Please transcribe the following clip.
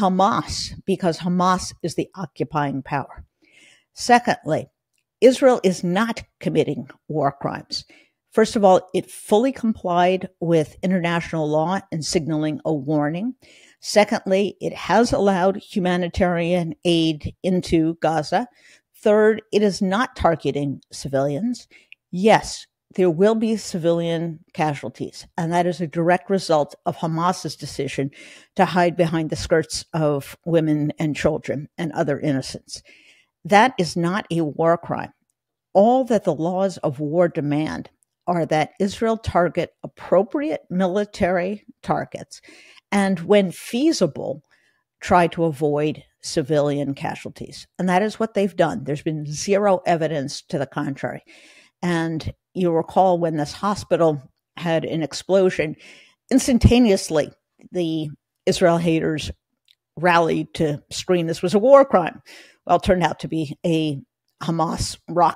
Hamas because Hamas is the occupying power. Secondly, Israel is not committing war crimes. First of all, it fully complied with international law in signaling a warning. Secondly, it has allowed humanitarian aid into Gaza. Third, it is not targeting civilians. Yes, there will be civilian casualties, and that is a direct result of Hamas's decision to hide behind the skirts of women and children and other innocents. That is not a war crime. All that the laws of war demand are that Israel target appropriate military targets and, when feasible, try to avoid civilian casualties. And that is what they've done. There's been zero evidence to the contrary. And you recall when this hospital had an explosion, instantaneously the Israel haters rallied to scream this was a war crime. Well, turned out to be a Hamas rocket